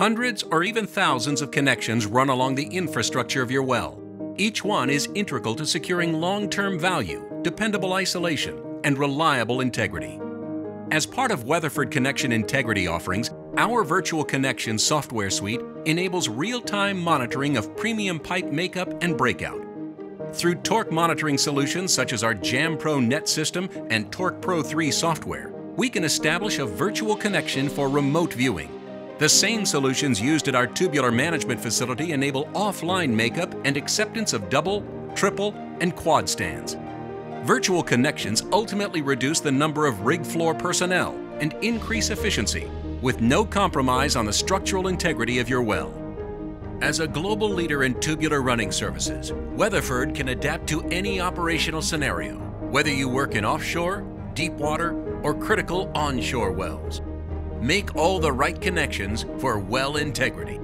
Hundreds or even thousands of connections run along the infrastructure of your well. Each one is integral to securing long-term value, dependable isolation, and reliable integrity. As part of Weatherford Connection Integrity offerings, our Virtual Connection software suite enables real-time monitoring of premium pipe makeup and breakout. Through torque monitoring solutions such as our JamPro Net system and Torque Pro 3 software, we can establish a virtual connection for remote viewing. The same solutions used at our tubular management facility enable offline makeup and acceptance of double, triple, and quad stands. Virtual connections ultimately reduce the number of rig floor personnel and increase efficiency with no compromise on the structural integrity of your well. As a global leader in tubular running services, Weatherford can adapt to any operational scenario, whether you work in offshore, deep water, or critical onshore wells. Make all the right connections for well integrity.